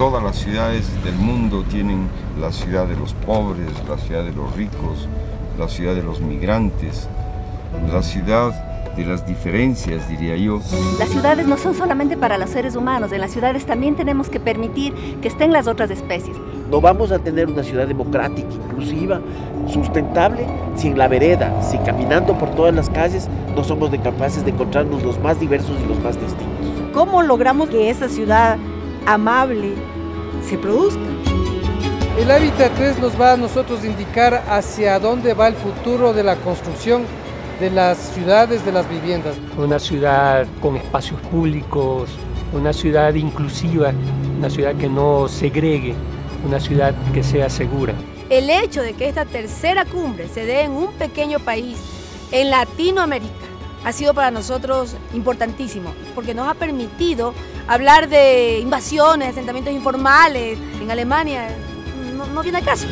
todas las ciudades del mundo tienen la ciudad de los pobres, la ciudad de los ricos, la ciudad de los migrantes, la ciudad de las diferencias, diría yo. Las ciudades no son solamente para los seres humanos, en las ciudades también tenemos que permitir que estén las otras especies. No vamos a tener una ciudad democrática, inclusiva, sustentable, si en la vereda, si caminando por todas las calles no somos capaces de encontrarnos los más diversos y los más distintos. ¿Cómo logramos que esa ciudad amable se produzca? El Hábitat 3 nos va a nosotros indicar hacia dónde va el futuro de la construcción de las ciudades, de las viviendas. Una ciudad con espacios públicos, una ciudad inclusiva, una ciudad que no segregue, una ciudad que sea segura. El hecho de que esta tercera cumbre se dé en un pequeño país, en Latinoamérica, ha sido para nosotros importantísimo, porque nos ha permitido hablar de invasiones, asentamientos informales. En Alemania no, no viene al caso.